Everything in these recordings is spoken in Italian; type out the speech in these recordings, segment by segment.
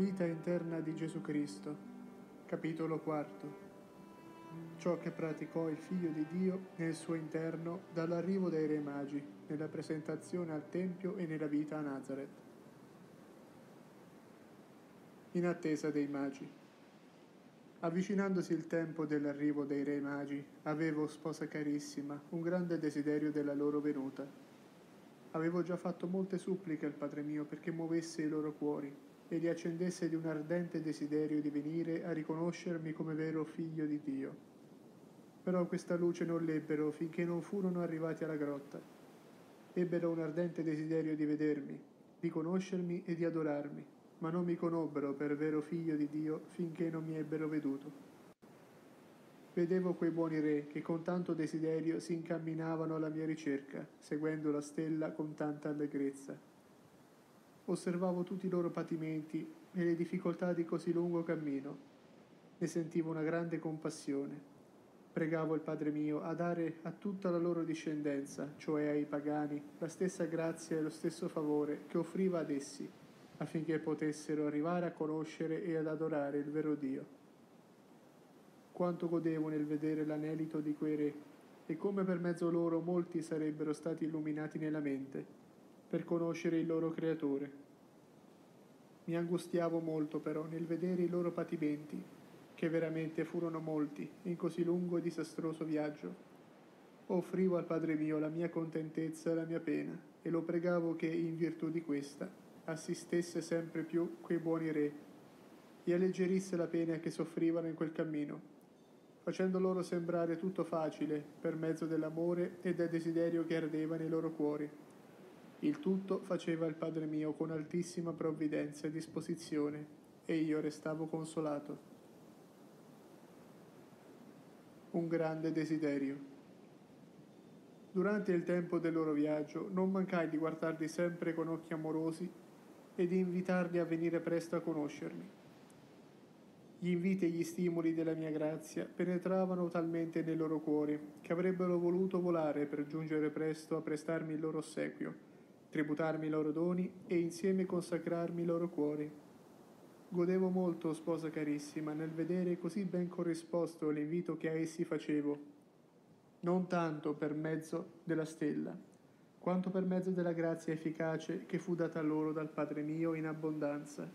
Vita interna di Gesù Cristo, capitolo quarto. Ciò che praticò il Figlio di Dio nel suo interno dall'arrivo dei Re Magi, nella presentazione al Tempio e nella vita a Nazareth. In attesa dei Magi. Avvicinandosi il tempo dell'arrivo dei Re Magi, avevo, sposa carissima, un grande desiderio della loro venuta. Avevo già fatto molte suppliche al Padre mio perché muovesse i loro cuori e li accendesse di un ardente desiderio di venire a riconoscermi come vero figlio di Dio. Però questa luce non l'ebbero finché non furono arrivati alla grotta. Ebbero un ardente desiderio di vedermi, di conoscermi e di adorarmi, ma non mi conobbero per vero figlio di Dio finché non mi ebbero veduto. Vedevo quei buoni re che con tanto desiderio si incamminavano alla mia ricerca, seguendo la stella con tanta allegrezza osservavo tutti i loro patimenti e le difficoltà di così lungo cammino. Ne sentivo una grande compassione. Pregavo il Padre mio a dare a tutta la loro discendenza, cioè ai pagani, la stessa grazia e lo stesso favore che offriva ad essi, affinché potessero arrivare a conoscere e ad adorare il vero Dio. Quanto godevo nel vedere l'anelito di quei re e come per mezzo loro molti sarebbero stati illuminati nella mente per conoscere il loro creatore. Mi angustiavo molto però nel vedere i loro patimenti, che veramente furono molti in così lungo e disastroso viaggio. Offrivo al Padre mio la mia contentezza e la mia pena, e lo pregavo che, in virtù di questa, assistesse sempre più quei buoni re e alleggerisse la pena che soffrivano in quel cammino, facendo loro sembrare tutto facile per mezzo dell'amore e del desiderio che ardeva nei loro cuori. Il tutto faceva il Padre mio con altissima provvidenza e disposizione, e io restavo consolato. Un grande desiderio. Durante il tempo del loro viaggio non mancai di guardarli sempre con occhi amorosi e di invitarli a venire presto a conoscermi. Gli inviti e gli stimoli della mia grazia penetravano talmente nei loro cuori che avrebbero voluto volare per giungere presto a prestarmi il loro ossequio tributarmi i loro doni e insieme consacrarmi i loro cuori. Godevo molto, sposa carissima, nel vedere così ben corrisposto l'invito che a essi facevo, non tanto per mezzo della stella, quanto per mezzo della grazia efficace che fu data loro dal Padre mio in abbondanza.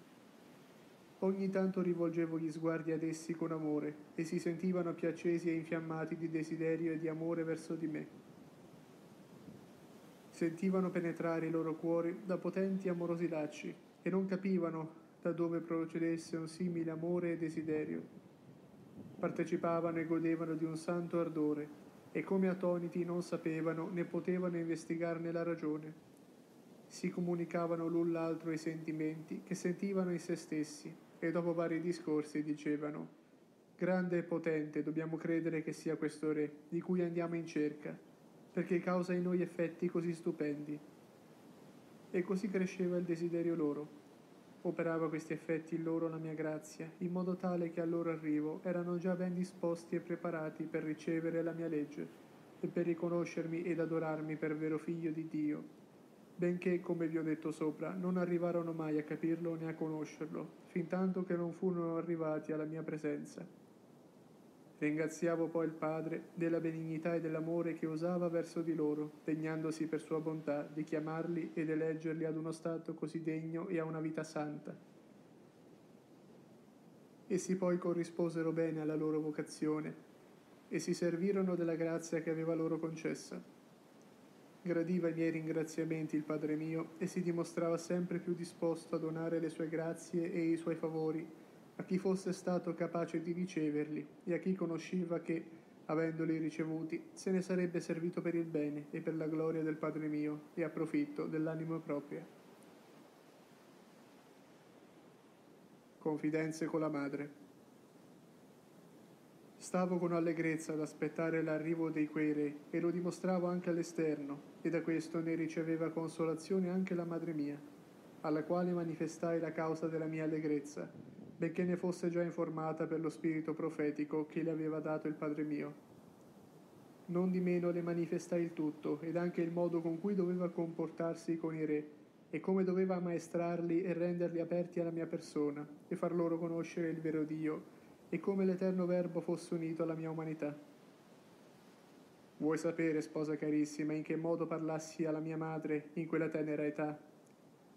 Ogni tanto rivolgevo gli sguardi ad essi con amore e si sentivano più accesi e infiammati di desiderio e di amore verso di me sentivano penetrare i loro cuori da potenti amorosi lacci e non capivano da dove procedesse un simile amore e desiderio. Partecipavano e godevano di un santo ardore e come attoniti non sapevano né potevano investigarne la ragione. Si comunicavano l'un l'altro i sentimenti che sentivano in se stessi e dopo vari discorsi dicevano Grande e potente dobbiamo credere che sia questo Re, di cui andiamo in cerca perché causa in noi effetti così stupendi. E così cresceva il desiderio loro. Operava questi effetti in loro la mia grazia, in modo tale che al loro arrivo erano già ben disposti e preparati per ricevere la mia legge e per riconoscermi ed adorarmi per vero figlio di Dio, benché, come vi ho detto sopra, non arrivarono mai a capirlo né a conoscerlo, fin tanto che non furono arrivati alla mia presenza. Ringraziavo poi il Padre della benignità e dell'amore che usava verso di loro, degnandosi per sua bontà di chiamarli ed eleggerli ad uno stato così degno e a una vita santa. Essi poi corrisposero bene alla loro vocazione e si servirono della grazia che aveva loro concessa. Gradiva i miei ringraziamenti il Padre mio e si dimostrava sempre più disposto a donare le sue grazie e i suoi favori a chi fosse stato capace di riceverli e a chi conosceva che, avendoli ricevuti, se ne sarebbe servito per il bene e per la gloria del Padre mio e a profitto dell'anima propria. Confidenze con la madre. Stavo con allegrezza ad aspettare l'arrivo dei quei re e lo dimostravo anche all'esterno, e da questo ne riceveva consolazione anche la madre mia, alla quale manifestai la causa della mia allegrezza, benché ne fosse già informata per lo spirito profetico che le aveva dato il Padre mio. Non di meno le manifestai il tutto ed anche il modo con cui doveva comportarsi con i re e come doveva ammaestrarli e renderli aperti alla mia persona e far loro conoscere il vero Dio e come l'eterno Verbo fosse unito alla mia umanità. Vuoi sapere, sposa carissima, in che modo parlassi alla mia madre in quella tenera età?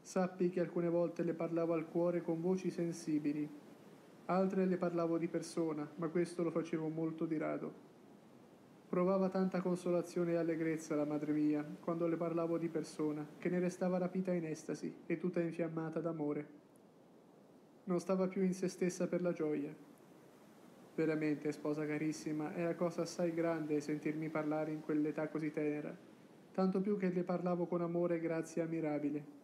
Sappi che alcune volte le parlavo al cuore con voci sensibili, altre le parlavo di persona, ma questo lo facevo molto di rado. Provava tanta consolazione e allegrezza la madre mia quando le parlavo di persona, che ne restava rapita in estasi e tutta infiammata d'amore. Non stava più in se stessa per la gioia. Veramente, sposa carissima, era cosa assai grande sentirmi parlare in quell'età così tenera, tanto più che le parlavo con amore e grazia ammirabile.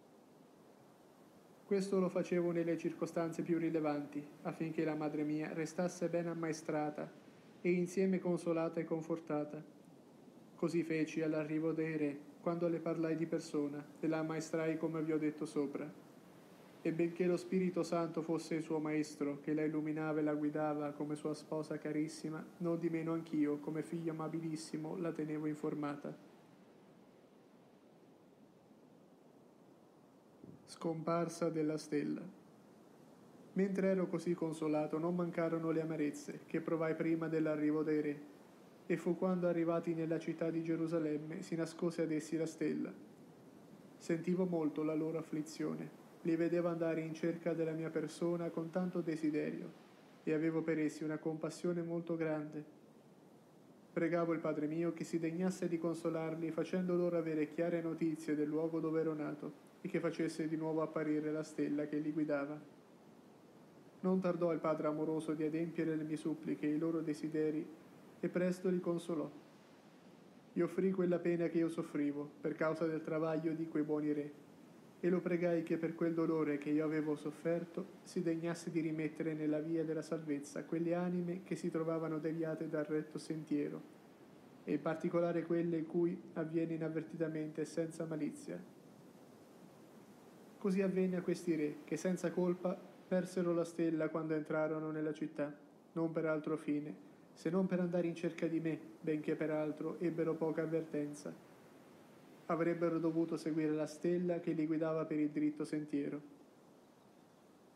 Questo lo facevo nelle circostanze più rilevanti, affinché la madre mia restasse ben ammaestrata e insieme consolata e confortata. Così feci all'arrivo dei re, quando le parlai di persona e la ammaestrai come vi ho detto sopra. E benché lo Spirito Santo fosse il suo maestro, che la illuminava e la guidava come sua sposa carissima, non di meno anch'io, come figlio amabilissimo, la tenevo informata. Scomparsa della stella. Mentre ero così consolato non mancarono le amarezze che provai prima dell'arrivo dei re, e fu quando arrivati nella città di Gerusalemme si nascose ad essi la stella. Sentivo molto la loro afflizione, li vedevo andare in cerca della mia persona con tanto desiderio, e avevo per essi una compassione molto grande. Pregavo il Padre mio che si degnasse di consolarli facendo loro avere chiare notizie del luogo dove ero nato e che facesse di nuovo apparire la stella che li guidava. Non tardò il Padre amoroso di adempiere le mie suppliche e i loro desideri, e presto li consolò. Gli offrì quella pena che io soffrivo per causa del travaglio di quei buoni re, e lo pregai che per quel dolore che io avevo sofferto si degnasse di rimettere nella via della salvezza quelle anime che si trovavano deviate dal retto sentiero, e in particolare quelle in cui avviene inavvertitamente e senza malizia. Così avvenne a questi re che senza colpa persero la stella quando entrarono nella città, non per altro fine, se non per andare in cerca di me, benché peraltro ebbero poca avvertenza. Avrebbero dovuto seguire la stella che li guidava per il dritto sentiero.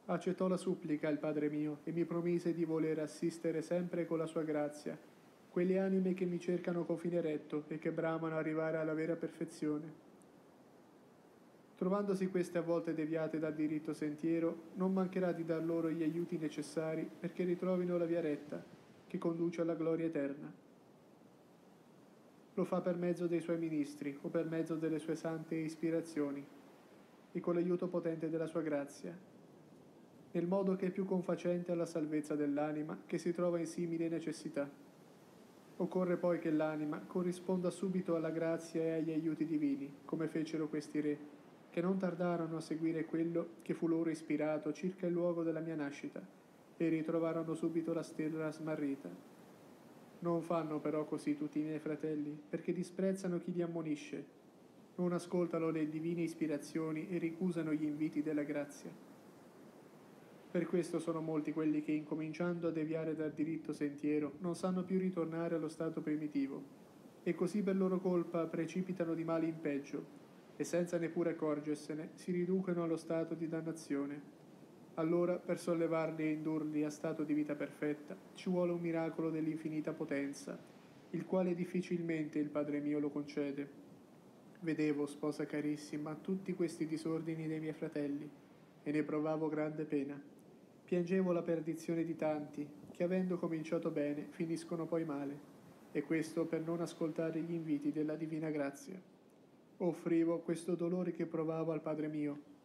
Accettò la supplica il Padre mio e mi promise di voler assistere sempre con la sua grazia quelle anime che mi cercano con fine retto e che bramano arrivare alla vera perfezione. Trovandosi queste a volte deviate dal diritto sentiero, non mancherà di dar loro gli aiuti necessari perché ritrovino la via retta, che conduce alla gloria eterna. Lo fa per mezzo dei suoi ministri o per mezzo delle sue sante ispirazioni e con l'aiuto potente della sua grazia, nel modo che è più confacente alla salvezza dell'anima che si trova in simile necessità. Occorre poi che l'anima corrisponda subito alla grazia e agli aiuti divini, come fecero questi re che non tardarono a seguire quello che fu loro ispirato circa il luogo della mia nascita, e ritrovarono subito la stella smarrita. Non fanno però così tutti i miei fratelli, perché disprezzano chi li ammonisce, non ascoltano le divine ispirazioni e ricusano gli inviti della grazia. Per questo sono molti quelli che, incominciando a deviare dal diritto sentiero, non sanno più ritornare allo stato primitivo, e così per loro colpa precipitano di male in peggio, e senza neppure accorgersene si riducono allo stato di dannazione. Allora, per sollevarli e indurli a stato di vita perfetta, ci vuole un miracolo dell'infinita potenza, il quale difficilmente il Padre mio lo concede. Vedevo, sposa carissima, tutti questi disordini dei miei fratelli, e ne provavo grande pena. Piangevo la perdizione di tanti, che avendo cominciato bene, finiscono poi male, e questo per non ascoltare gli inviti della divina grazia offrivo questo dolore che provavo al Padre mio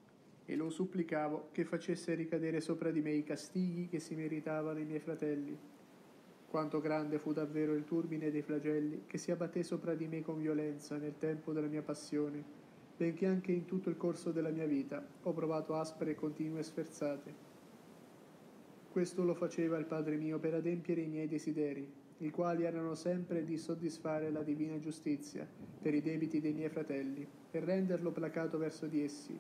e lo supplicavo che facesse ricadere sopra di me i castighi che si meritavano i miei fratelli. Quanto grande fu davvero il turbine dei flagelli che si abbatté sopra di me con violenza nel tempo della mia passione, benché anche in tutto il corso della mia vita ho provato aspre e continue sferzate. Questo lo faceva il Padre mio per adempiere i miei desideri, i quali erano sempre di soddisfare la divina giustizia per i debiti dei miei fratelli e renderlo placato verso di essi.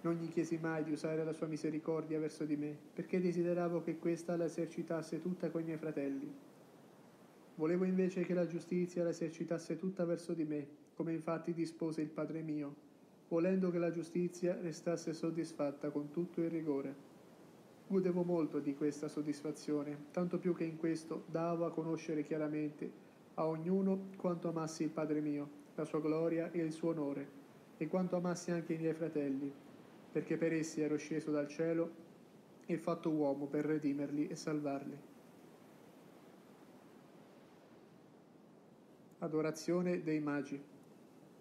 Non gli chiesi mai di usare la sua misericordia verso di me, perché desideravo che questa la esercitasse tutta coi miei fratelli. Volevo invece che la giustizia la esercitasse tutta verso di me, come infatti dispose il Padre mio, volendo che la giustizia restasse soddisfatta con tutto il rigore. Godevo molto di questa soddisfazione, tanto più che in questo davo a conoscere chiaramente a ognuno quanto amassi il Padre mio, la sua gloria e il suo onore, e quanto amassi anche i miei fratelli, perché per essi ero sceso dal cielo e fatto uomo per redimerli e salvarli. Adorazione dei magi.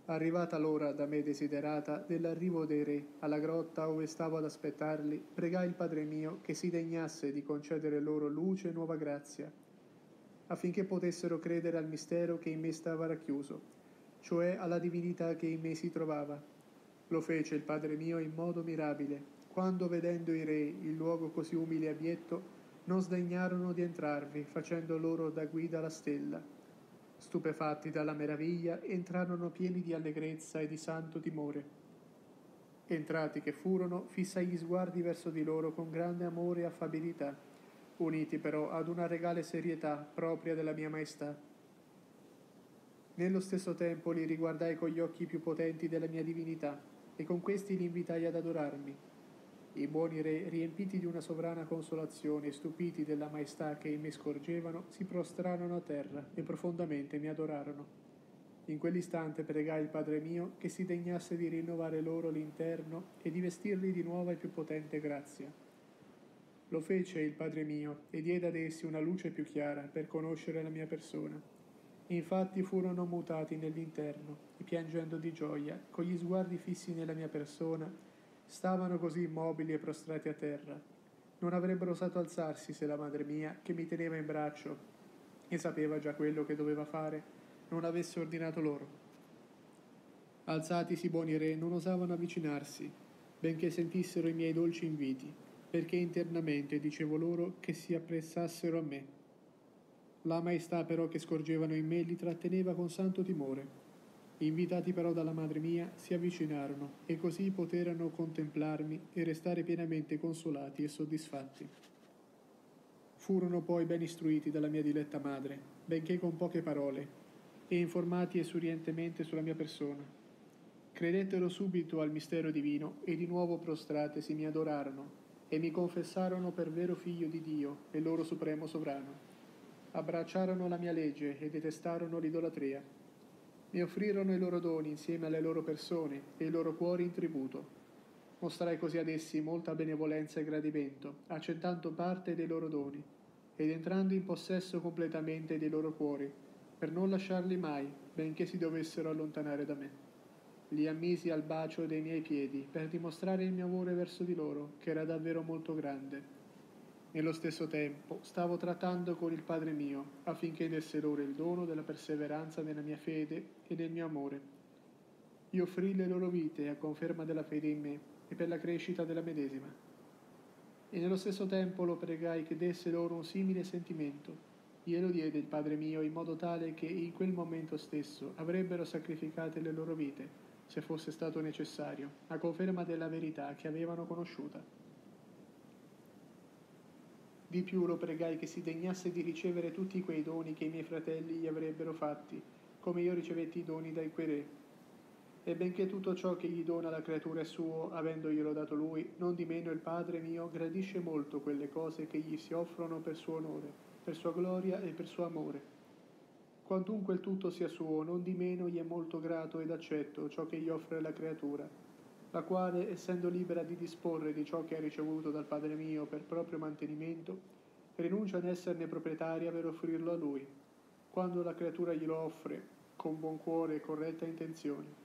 Arrivata l'ora da me desiderata dell'arrivo dei re alla grotta ove stavo ad aspettarli, pregai il Padre mio che si degnasse di concedere loro luce e nuova grazia, affinché potessero credere al mistero che in me stava racchiuso, cioè alla divinità che in me si trovava. Lo fece il Padre mio in modo mirabile, quando vedendo i re il luogo così umile e abietto, non sdegnarono di entrarvi, facendo loro da guida la stella Stupefatti dalla meraviglia, entrarono pieni di allegrezza e di santo timore. Entrati che furono, fissai gli sguardi verso di loro con grande amore e affabilità, uniti però ad una regale serietà propria della mia maestà. Nello stesso tempo li riguardai con gli occhi più potenti della mia divinità, e con questi li invitai ad adorarmi, i buoni re, riempiti di una sovrana consolazione e stupiti della maestà che in me scorgevano, si prostrarono a terra e profondamente mi adorarono. In quell'istante pregai il Padre mio che si degnasse di rinnovare loro l'interno e di vestirli di nuova e più potente grazia. Lo fece il Padre mio e diede ad essi una luce più chiara per conoscere la mia persona. Infatti furono mutati nell'interno e piangendo di gioia, con gli sguardi fissi nella mia persona, Stavano così immobili e prostrati a terra. Non avrebbero osato alzarsi se la madre mia, che mi teneva in braccio e sapeva già quello che doveva fare, non avesse ordinato loro. Alzatisi buoni re non osavano avvicinarsi, benché sentissero i miei dolci inviti, perché internamente dicevo loro che si appressassero a me. La maestà però che scorgevano in me li tratteneva con santo timore Invitati però dalla madre mia, si avvicinarono e così poterono contemplarmi e restare pienamente consolati e soddisfatti. Furono poi ben istruiti dalla mia diletta madre, benché con poche parole, e informati esurientemente sulla mia persona. Credettero subito al mistero divino e di nuovo prostratesi mi adorarono e mi confessarono per vero figlio di Dio e loro supremo sovrano. Abbracciarono la mia legge e detestarono l'idolatria mi offrirono i loro doni insieme alle loro persone e i loro cuori in tributo. Mostrai così ad essi molta benevolenza e gradimento, accettando parte dei loro doni, ed entrando in possesso completamente dei loro cuori, per non lasciarli mai, benché si dovessero allontanare da me. Li ammisi al bacio dei miei piedi, per dimostrare il mio amore verso di loro, che era davvero molto grande nello stesso tempo stavo trattando con il Padre mio affinché desse loro il dono della perseveranza nella mia fede e nel mio amore. Io offrì le loro vite a conferma della fede in me e per la crescita della medesima. E nello stesso tempo lo pregai che desse loro un simile sentimento. Glielo diede il Padre mio in modo tale che in quel momento stesso avrebbero sacrificate le loro vite, se fosse stato necessario, a conferma della verità che avevano conosciuta. Di più lo pregai che si degnasse di ricevere tutti quei doni che i miei fratelli gli avrebbero fatti, come io ricevetti i doni dai quei re. E benché tutto ciò che gli dona la creatura è suo, avendoglielo dato lui, non di meno il Padre mio gradisce molto quelle cose che gli si offrono per suo onore, per sua gloria e per suo amore. Quantunque il tutto sia suo, non di meno gli è molto grato ed accetto ciò che gli offre la creatura la quale, essendo libera di disporre di ciò che ha ricevuto dal Padre mio per proprio mantenimento, rinuncia ad esserne proprietaria per offrirlo a lui, quando la creatura glielo offre con buon cuore e corretta intenzione.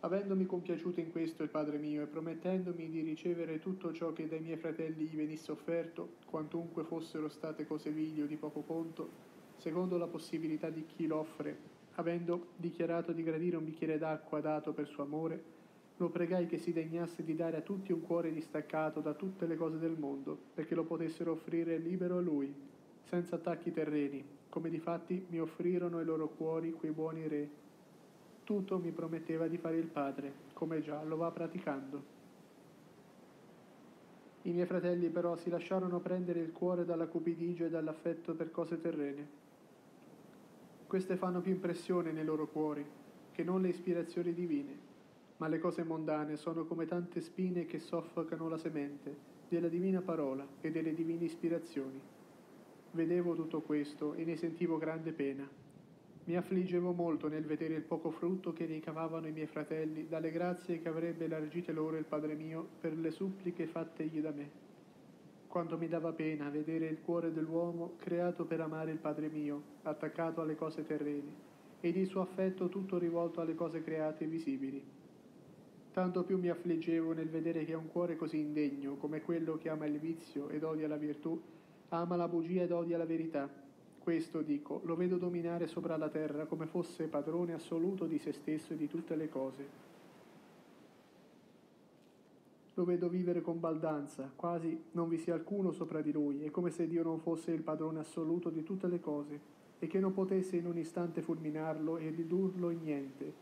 Avendomi compiaciuto in questo il Padre mio e promettendomi di ricevere tutto ciò che dai miei fratelli gli venisse offerto, quantunque fossero state cose vili o di poco conto, secondo la possibilità di chi l'offre avendo dichiarato di gradire un bicchiere d'acqua dato per suo amore, lo pregai che si degnasse di dare a tutti un cuore distaccato da tutte le cose del mondo, perché lo potessero offrire libero a lui, senza attacchi terreni, come difatti mi offrirono i loro cuori quei buoni re. Tutto mi prometteva di fare il padre, come già lo va praticando. I miei fratelli però si lasciarono prendere il cuore dalla cupidigia e dall'affetto per cose terrene queste fanno più impressione nei loro cuori, che non le ispirazioni divine, ma le cose mondane sono come tante spine che soffocano la semente della divina parola e delle divine ispirazioni. Vedevo tutto questo e ne sentivo grande pena. Mi affliggevo molto nel vedere il poco frutto che ricavavano i miei fratelli dalle grazie che avrebbe elargite loro il Padre mio per le suppliche fattegli da me. Quanto mi dava pena vedere il cuore dell'uomo creato per amare il Padre mio, attaccato alle cose terrene, ed il suo affetto tutto rivolto alle cose create e visibili. Tanto più mi affliggevo nel vedere che un cuore così indegno come quello che ama il vizio ed odia la virtù, ama la bugia ed odia la verità. Questo, dico, lo vedo dominare sopra la terra come fosse padrone assoluto di se stesso e di tutte le cose. Lo vedo vivere con baldanza, quasi non vi sia alcuno sopra di lui, è come se Dio non fosse il padrone assoluto di tutte le cose, e che non potesse in un istante fulminarlo e ridurlo in niente,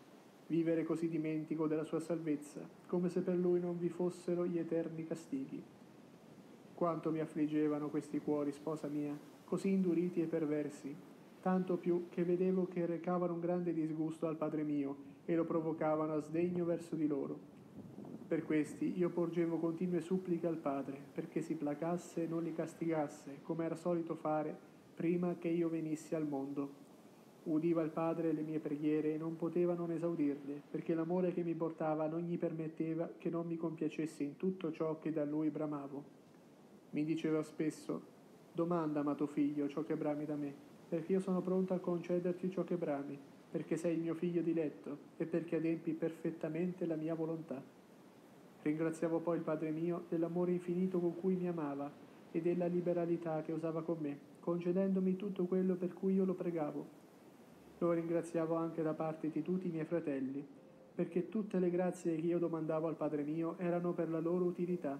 vivere così dimentico della sua salvezza, come se per lui non vi fossero gli eterni castighi. Quanto mi affliggevano questi cuori, sposa mia, così induriti e perversi, tanto più che vedevo che recavano un grande disgusto al Padre mio e lo provocavano a sdegno verso di loro. Per questi io porgevo continue suppliche al Padre, perché si placasse e non li castigasse, come era solito fare prima che io venissi al mondo. Udiva il Padre le mie preghiere e non poteva non esaudirle, perché l'amore che mi portava non gli permetteva che non mi compiacessi in tutto ciò che da lui bramavo. Mi diceva spesso, domanda, amato figlio, ciò che brami da me, perché io sono pronto a concederti ciò che brami, perché sei il mio figlio diletto e perché adempi perfettamente la mia volontà. Ringraziavo poi il Padre mio dell'amore infinito con cui mi amava e della liberalità che usava con me, concedendomi tutto quello per cui io lo pregavo lo ringraziavo anche da parte di tutti i miei fratelli, perché tutte le grazie che io domandavo al Padre mio erano per la loro utilità.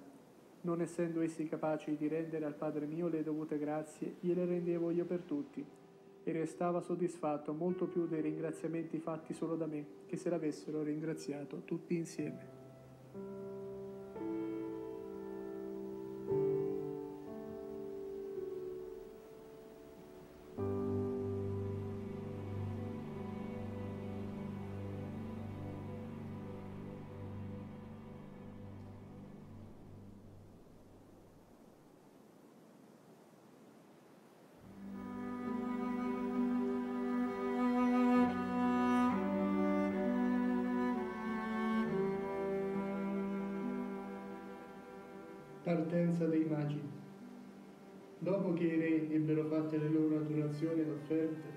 Non essendo essi capaci di rendere al Padre mio le dovute grazie, gliele rendevo io per tutti, e restava soddisfatto molto più dei ringraziamenti fatti solo da me, che se l'avessero ringraziato tutti insieme. Partenza dei magi. Dopo che i re ebbero fatte le loro adorazioni ed offerte,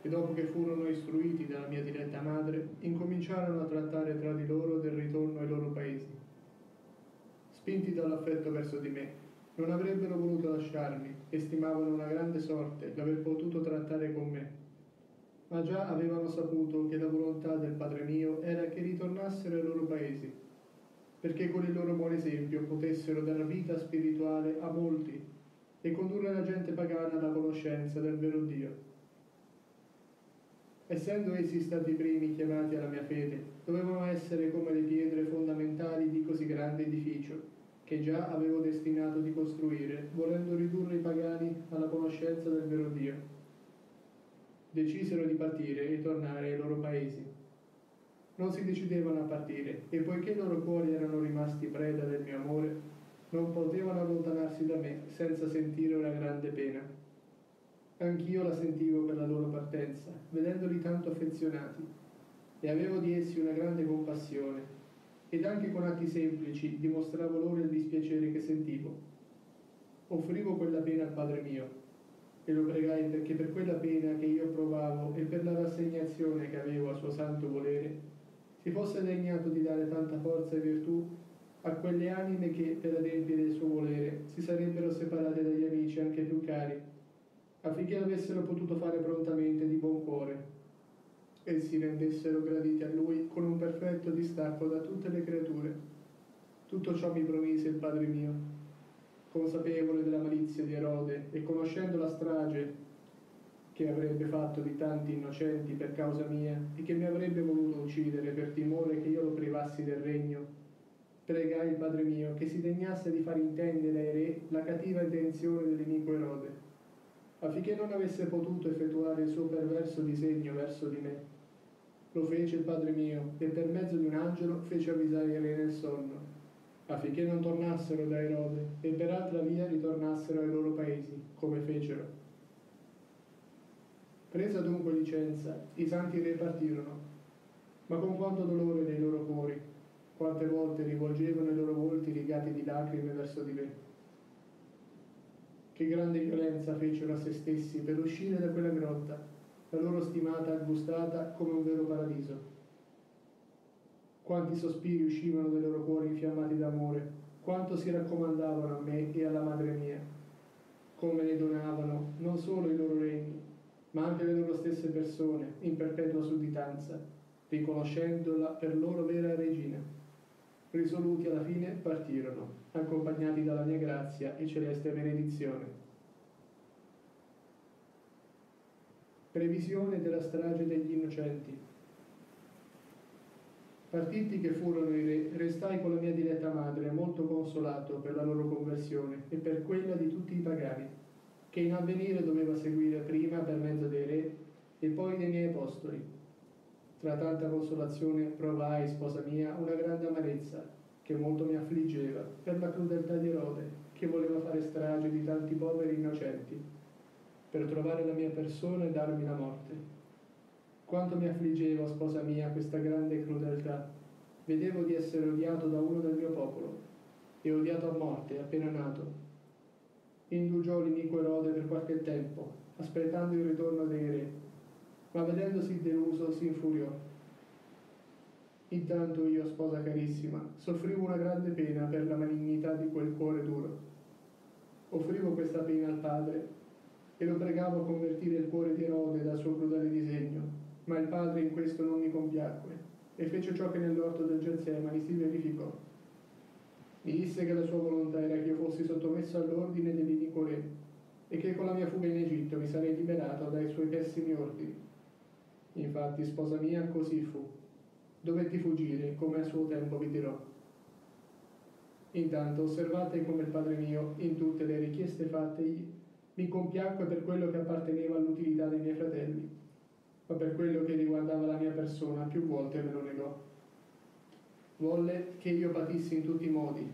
e dopo che furono istruiti dalla mia diretta madre, incominciarono a trattare tra di loro del ritorno ai loro paesi. Spinti dall'affetto verso di me, non avrebbero voluto lasciarmi e stimavano una grande sorte l'aver potuto trattare con me. Ma già avevano saputo che la volontà del Padre mio era che ritornassero ai loro paesi perché con il loro buon esempio potessero dare vita spirituale a molti e condurre la gente pagana alla conoscenza del vero Dio. Essendo essi stati i primi chiamati alla mia fede, dovevano essere come le pietre fondamentali di così grande edificio, che già avevo destinato di costruire, volendo ridurre i pagani alla conoscenza del vero Dio. Decisero di partire e tornare ai loro paesi non si decidevano a partire e poiché i loro cuori erano rimasti preda del mio amore, non potevano allontanarsi da me senza sentire una grande pena. Anch'io la sentivo per la loro partenza, vedendoli tanto affezionati, e avevo di essi una grande compassione, ed anche con atti semplici dimostravo loro il dispiacere che sentivo. Offrivo quella pena al Padre mio, e lo pregai perché per quella pena che io provavo e per la rassegnazione che avevo al suo santo volere, si fosse degnato di dare tanta forza e virtù a quelle anime che, per adempiere il suo volere, si sarebbero separate dagli amici anche più cari, affinché avessero potuto fare prontamente di buon cuore e si rendessero graditi a lui con un perfetto distacco da tutte le creature. Tutto ciò mi promise il Padre mio, consapevole della malizia di Erode e conoscendo la strage che avrebbe fatto di tanti innocenti per causa mia e che mi avrebbe voluto uccidere per timore che io lo privassi del regno, pregai il Padre mio che si degnasse di far intendere ai re la cattiva intenzione dell'iniquo Erode, affinché non avesse potuto effettuare il suo perverso disegno verso di me. Lo fece il Padre mio, e per mezzo di un angelo fece avvisare i re nel sonno, affinché non tornassero da Erode, e per altra via ritornassero ai loro paesi, come fecero. Presa dunque licenza, i santi re partirono, ma con quanto dolore nei loro cuori, quante volte rivolgevano i loro volti rigati di lacrime verso di me. Che grande violenza fecero a se stessi per uscire da quella grotta, la loro stimata gustata come un vero paradiso. Quanti sospiri uscivano dai loro cuori infiammati d'amore, quanto si raccomandavano a me e alla madre mia, come ne donavano non solo i loro regni, ma anche le loro stesse persone in perpetua sudditanza, riconoscendola per loro vera regina. Risoluti alla fine partirono, accompagnati dalla mia grazia e celeste benedizione. Previsione della strage degli innocenti. Partiti che furono i re, restai con la mia diletta madre molto consolato per la loro conversione e per quella di tutti i pagani, che in avvenire doveva seguire prima per mezzo dei re e poi dei miei apostoli. Tra tanta consolazione provai, sposa mia, una grande amarezza che molto mi affliggeva per la crudeltà di Erode, che voleva fare strage di tanti poveri innocenti per trovare la mia persona e darmi la morte. Quanto mi affliggeva, sposa mia, questa grande crudeltà. Vedevo di essere odiato da uno del mio popolo e odiato a morte appena nato. Indugiò l'iniquo Erode per qualche tempo, aspettando il ritorno dei re, ma vedendosi deluso si infuriò. Intanto io, sposa carissima, soffrivo una grande pena per la malignità di quel cuore duro. Offrivo questa pena al Padre e lo pregavo a convertire il cuore di Erode dal suo crudele disegno, ma il padre in questo non mi compiacque e fece ciò che nell'orto del Getsemani si verificò. Mi disse che la sua volontà sottomesso all'ordine dell'inico re e che con la mia fuga in Egitto mi sarei liberato dai suoi pessimi ordini. Infatti, sposa mia, così fu. Dovetti fuggire, come a suo tempo vi dirò. Intanto osservate come il Padre mio, in tutte le richieste fattegli, mi compiacque per quello che apparteneva all'utilità dei miei fratelli, ma per quello che riguardava la mia persona più volte me lo negò. Volle che io patissi in tutti i modi,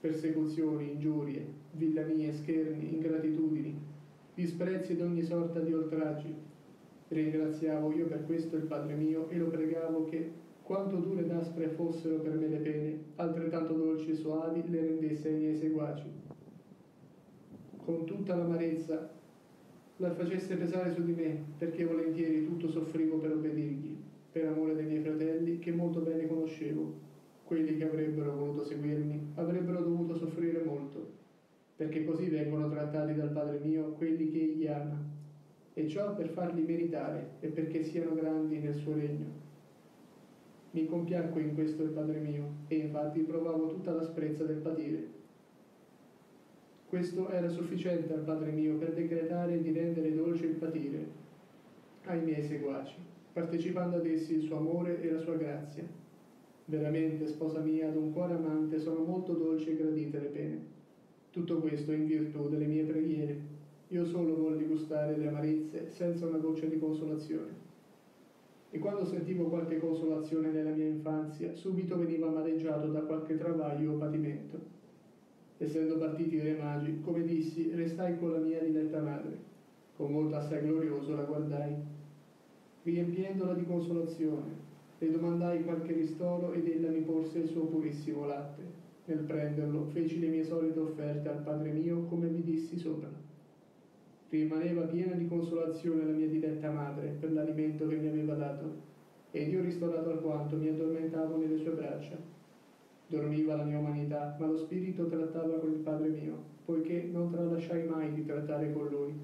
persecuzioni, ingiurie, villanie, scherni, ingratitudini, disprezzi ed ogni sorta di oltraggi. Ringraziavo io per questo il Padre mio e lo pregavo che, quanto dure ed aspre fossero per me le pene, altrettanto dolci e soavi le rendesse ai miei seguaci con tutta l'amarezza, la facesse pesare su di me, perché volentieri tutto soffrivo per obbedirgli, per amore dei miei fratelli, che molto bene conoscevo. Quelli che avrebbero voluto seguirmi avrebbero dovuto soffrire molto, perché così vengono trattati dal Padre mio quelli che egli ama, e ciò per farli meritare e perché siano grandi nel suo regno. Mi compiacque in questo il Padre mio, e infatti provavo tutta l'asprezza del patire questo era sufficiente al Padre mio per decretare di rendere dolce il patire ai miei seguaci, partecipando ad essi il suo amore e la sua grazia. Veramente, sposa mia, ad un cuore amante sono molto dolci e gradite le pene. Tutto questo in virtù delle mie preghiere. Io solo volli gustare le amarezze senza una goccia di consolazione. E quando sentivo qualche consolazione nella mia infanzia, subito veniva amareggiato da qualche travaglio o patimento essendo partiti dai magi, come dissi, restai con la mia diletta madre. Con volto assai glorioso la guardai, riempiendola di consolazione. Le domandai qualche ristoro ed ella mi porse il suo purissimo latte. Nel prenderlo feci le mie solite offerte al Padre mio come vi dissi sopra. Rimaneva piena di consolazione la mia diletta madre per l'alimento che mi aveva dato, ed io ristorato alquanto mi addormentavo nelle sue braccia Dormiva la mia umanità, ma lo spirito trattava con il Padre mio, poiché non tralasciai mai di trattare con lui,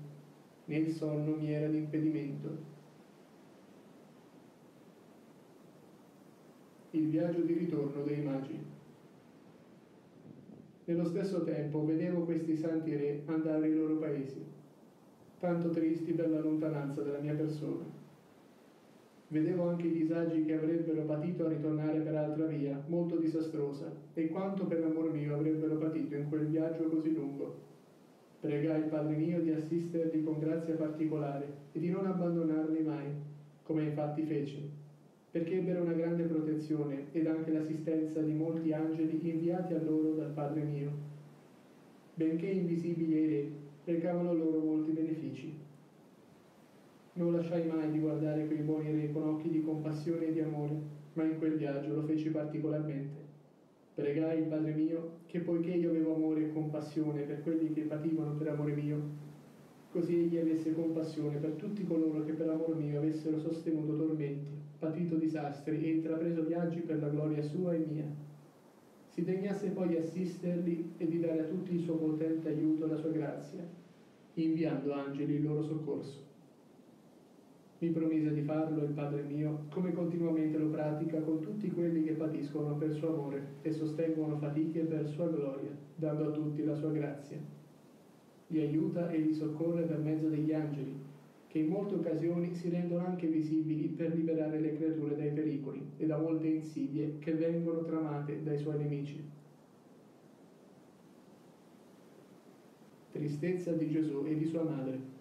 né il sonno mi era di impedimento. Il viaggio di ritorno dei magi. Nello stesso tempo vedevo questi santi re andare ai loro paesi, tanto tristi per la lontananza della mia persona Vedevo anche i disagi che avrebbero patito a ritornare per altra via, molto disastrosa, e quanto per l'amor mio avrebbero patito in quel viaggio così lungo. Pregai il Padre mio di assisterli con grazia particolare e di non abbandonarli mai, come infatti fece. Perché ebbero una grande protezione ed anche l'assistenza di molti angeli inviati a loro dal Padre mio. Benché invisibili ai re, recavano loro molti benefici. Non lasciai mai di guardare quei buoni re con occhi di compassione e di amore, ma in quel viaggio lo feci particolarmente. Pregai il Padre mio che poiché io avevo amore e compassione per quelli che pativano per amore mio, così egli avesse compassione per tutti coloro che per amor mio avessero sostenuto tormenti, patito disastri e intrapreso viaggi per la gloria sua e mia. Si degnasse poi assisterli e di dare a tutti il suo potente aiuto e la sua grazia, inviando angeli il loro soccorso. Mi promise di farlo il Padre mio, come continuamente lo pratica con tutti quelli che patiscono per suo amore e sostengono fatiche per sua gloria, dando a tutti la sua grazia li aiuta e li soccorre per mezzo degli angeli, che in molte occasioni si rendono anche visibili per liberare le creature dai pericoli e da molte insidie che vengono tramate dai suoi nemici. Tristezza di Gesù e di sua madre.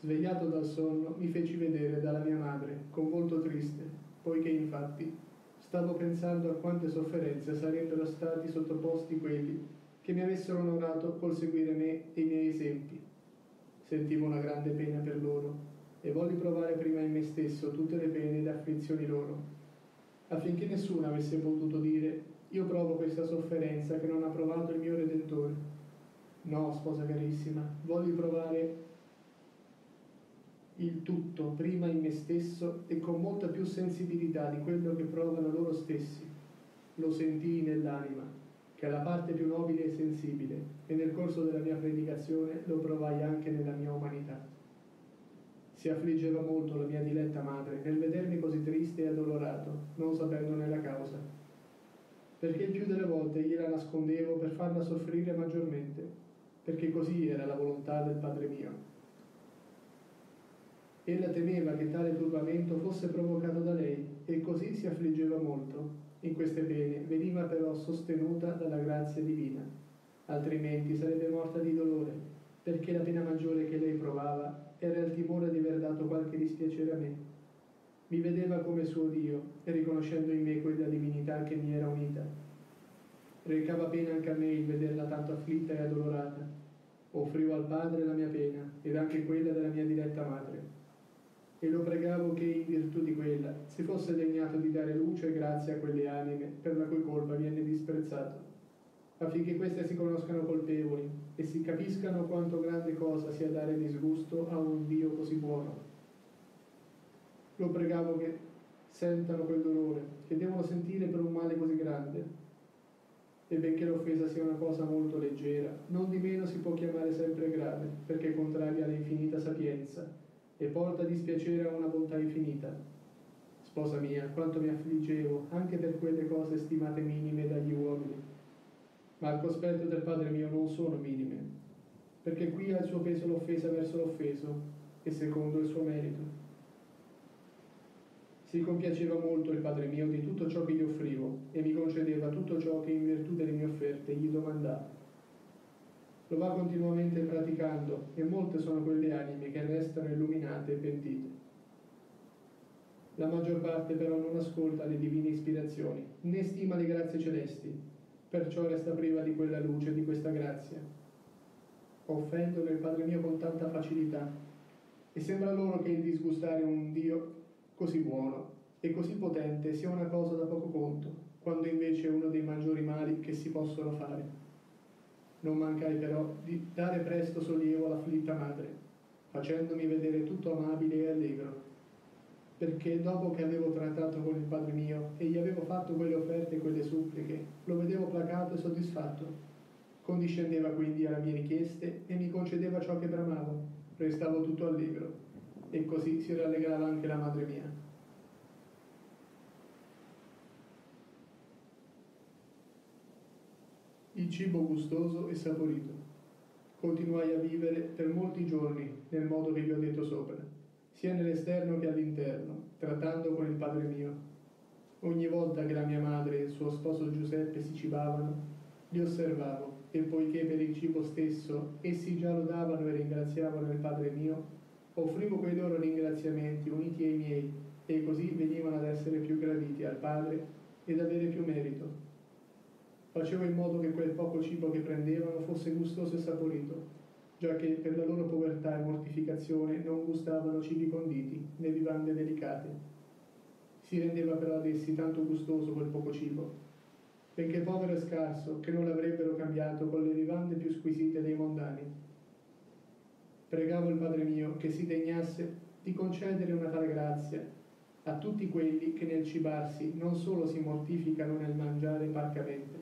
Svegliato dal sonno, mi feci vedere dalla mia madre, con volto triste, poiché infatti stavo pensando a quante sofferenze sarebbero stati sottoposti quelli che mi avessero onorato col seguire me e i miei esempi. Sentivo una grande pena per loro e volli provare prima in me stesso tutte le pene ed afflizioni loro, affinché nessuno avesse potuto dire io provo questa sofferenza che non ha provato il mio Redentore. No, sposa carissima, volli provare il tutto prima in me stesso e con molta più sensibilità di quello che provano loro stessi. Lo sentii nell'anima che è la parte più nobile e sensibile, e nel corso della mia predicazione lo provai anche nella mia umanità. Si affliggeva molto la mia diletta madre nel vedermi così triste e addolorato, non sapendone la causa, perché il più delle volte gliela nascondevo per farla soffrire maggiormente, perché così era la volontà del Padre mio. Ella temeva che tale turbamento fosse provocato da lei e così si affliggeva molto, in queste pene veniva però sostenuta dalla grazia divina, altrimenti sarebbe morta di dolore, perché la pena maggiore che lei provava era il timore di aver dato qualche dispiacere a me. Mi vedeva come suo Dio e riconoscendo in me quella divinità che mi era unita. Recava pena anche a me il vederla tanto afflitta e addolorata. Offrivo al Padre la mia pena ed anche quella della mia diretta madre e lo pregavo che in virtù di quella si fosse degnato di dare luce e grazia a quelle anime per la cui colpa viene disprezzato, affinché queste si conoscano colpevoli e si capiscano quanto grande cosa sia dare disgusto a un Dio così buono. Lo pregavo che sentano quel dolore che devono sentire per un male così grande. E benché l'offesa sia una cosa molto leggera, non di meno si può chiamare sempre grave, perché è contraria all'infinita sapienza e porta dispiacere a una bontà infinita. Sposa mia, quanto mi affliggevo anche per quelle cose stimate minime dagli uomini, ma al cospetto del Padre mio non sono minime, perché qui ha il suo peso l'offesa verso l'offeso e secondo il suo merito. Si compiaceva molto il Padre mio di tutto ciò che gli offrivo e mi concedeva tutto ciò che in virtù delle mie offerte gli domandavo lo va continuamente praticando e molte sono quelle anime che restano illuminate e pentite. La maggior parte però non ascolta le divine ispirazioni, né stima le grazie celesti, perciò resta priva di quella luce e di questa grazia. Offendono il Padre mio con tanta facilità e sembra loro che il disgustare un Dio così buono e così potente sia una cosa da poco conto, quando invece è uno dei maggiori mali che si possono fare. Non mancai però di dare presto sollievo all'afflitta madre, facendomi vedere tutto amabile e allegro, perché dopo che avevo trattato con il Padre mio e gli avevo fatto quelle offerte e quelle suppliche, lo vedevo placato e soddisfatto. Condiscendeva quindi alle mie richieste e mi concedeva ciò che bramavo, restavo tutto allegro, e così si rallegrava anche la madre mia. il cibo gustoso e saporito. Continuai a vivere per molti giorni nel modo che vi ho detto sopra, sia nell'esterno che all'interno, trattando con il Padre mio. Ogni volta che la mia madre e il suo sposo Giuseppe si cibavano, li osservavo e poiché per il cibo stesso essi già lodavano e ringraziavano il Padre mio, offrivo quei loro ringraziamenti uniti ai miei e così venivano ad essere più graditi al Padre ed avere più merito. Facevo in modo che quel poco cibo che prendevano fosse gustoso e saporito, già che per la loro povertà e mortificazione non gustavano cibi conditi né vivande delicate. Si rendeva però ad essi tanto gustoso quel poco cibo, benché povero e scarso, che non l'avrebbero cambiato con le vivande più squisite dei mondani. Pregavo il Padre mio che si degnasse di concedere una tale grazia a tutti quelli che nel cibarsi non solo si mortificano nel mangiare parcamente,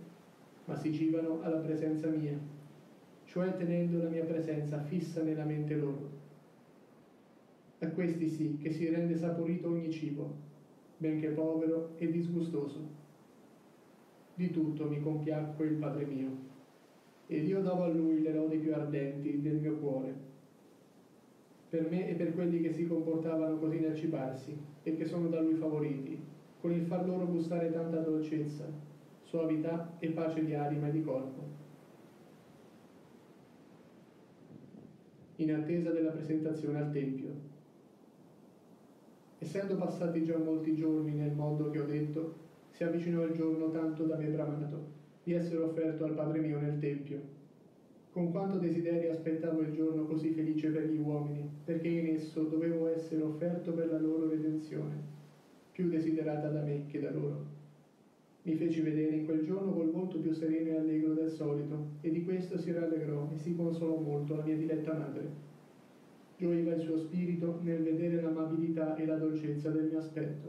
ma si cibano alla presenza mia, cioè tenendo la mia presenza fissa nella mente loro. A questi sì che si rende saporito ogni cibo, benché povero e disgustoso. Di tutto mi compiacque il Padre mio, ed io davo a lui le lodi più ardenti del mio cuore per me e per quelli che si comportavano così nel cibarsi e che sono da lui favoriti, con il far loro gustare tanta dolcezza, suavità e pace di anima e di corpo. In attesa della presentazione al Tempio. Essendo passati già molti giorni nel modo che ho detto, si avvicinò il giorno tanto da me bramato, di essere offerto al Padre mio nel Tempio con quanto desiderio aspettavo il giorno così felice per gli uomini, perché in esso dovevo essere offerto per la loro redenzione, più desiderata da me che da loro. Mi feci vedere in quel giorno col volto più sereno e allegro del solito, e di questo si rallegrò e si consolò molto la mia diletta madre. Gioiva il suo spirito nel vedere l'amabilità e la dolcezza del mio aspetto.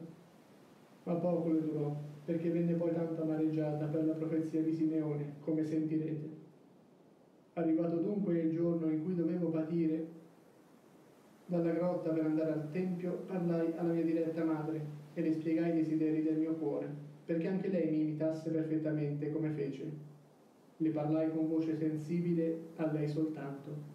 Ma poco le durò, perché venne poi tanta amareggiata per la profezia di Simeone, come sentirete. Arrivato dunque il giorno in cui dovevo patire dalla grotta per andare al tempio, parlai alla mia diretta madre e le spiegai i desideri del mio cuore, perché anche lei mi imitasse perfettamente come fece. Le parlai con voce sensibile a lei soltanto.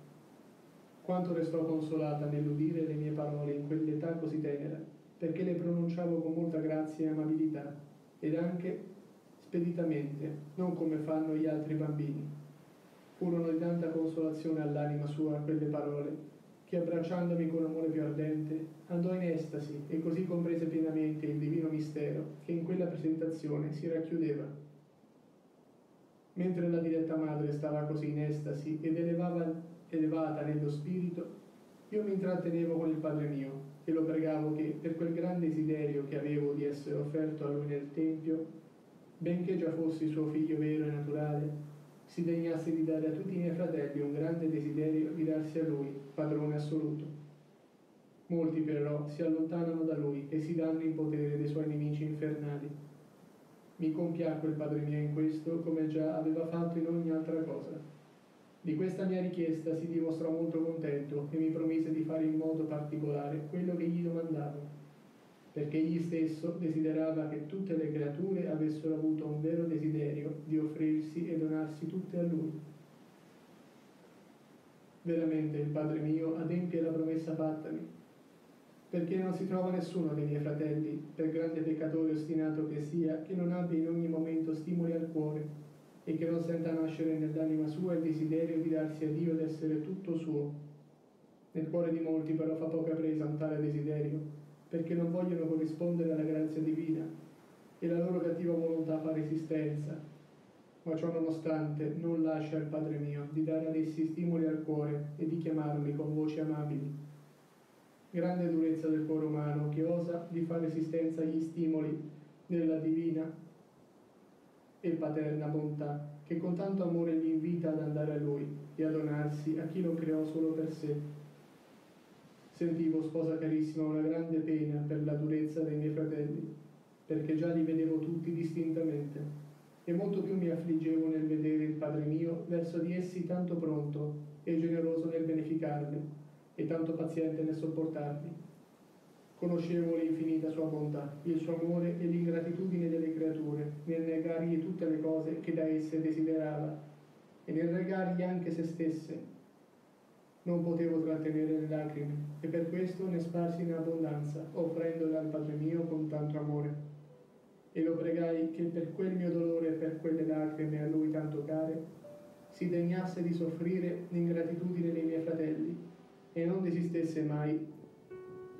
Quanto restò consolata nell'udire le mie parole in quell'età così tenera, perché le pronunciavo con molta grazia e amabilità, ed anche speditamente, non come fanno gli altri bambini furono di tanta consolazione all'anima sua quelle parole, che abbracciandomi con amore più ardente, andò in estasi e così comprese pienamente il divino mistero che in quella presentazione si racchiudeva. Mentre la diretta madre stava così in estasi ed elevava, elevata nello spirito, io mi intrattenevo con il Padre mio e lo pregavo che, per quel gran desiderio che avevo di essere offerto a lui nel Tempio, benché già fossi suo figlio vero e naturale, si degnasse di dare a tutti i miei fratelli un grande desiderio di darsi a lui, padrone assoluto. Molti però si allontanano da lui e si danno in potere dei suoi nemici infernali. Mi compiacque il Padre mio in questo, come già aveva fatto in ogni altra cosa. Di questa mia richiesta si dimostrò molto contento e mi promise di fare in modo particolare quello che gli domandavo perché egli stesso desiderava che tutte le creature avessero avuto un vero desiderio di offrirsi e donarsi tutte a lui. Veramente il Padre mio adempie la promessa fattami, perché non si trova nessuno dei miei fratelli, per grande peccatore ostinato che sia, che non abbia in ogni momento stimoli al cuore e che non senta nascere nell'anima sua il desiderio di darsi a Dio ed essere tutto suo. Nel cuore di molti però fa poca presa un tale desiderio, perché non vogliono corrispondere alla grazia divina e la loro cattiva volontà fa resistenza. Ma ciò nonostante non lascia il Padre mio di dare ad essi stimoli al cuore e di chiamarli con voci amabili. Grande durezza del cuore umano che osa di fare resistenza agli stimoli della divina e paterna bontà, che con tanto amore li invita ad andare a Lui e a donarsi a chi lo creò solo per sé Sentivo, sposa carissima, una grande pena per la durezza dei miei fratelli, perché già li vedevo tutti distintamente, e molto più mi affliggevo nel vedere il Padre mio verso di essi tanto pronto e generoso nel beneficarli, e tanto paziente nel sopportarli. Conoscevo l'infinita sua bontà, il suo amore e l'ingratitudine delle creature, nel negargli tutte le cose che da esse desiderava, e nel regargli anche se stesse, non potevo trattenere le lacrime e per questo ne sparsi in abbondanza, offrendole al Padre mio con tanto amore. E lo pregai che per quel mio dolore e per quelle lacrime a lui tanto care, si degnasse di soffrire l'ingratitudine dei miei fratelli e non desistesse mai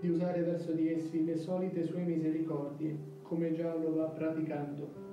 di usare verso di essi le solite sue misericordie, come già lo va praticando.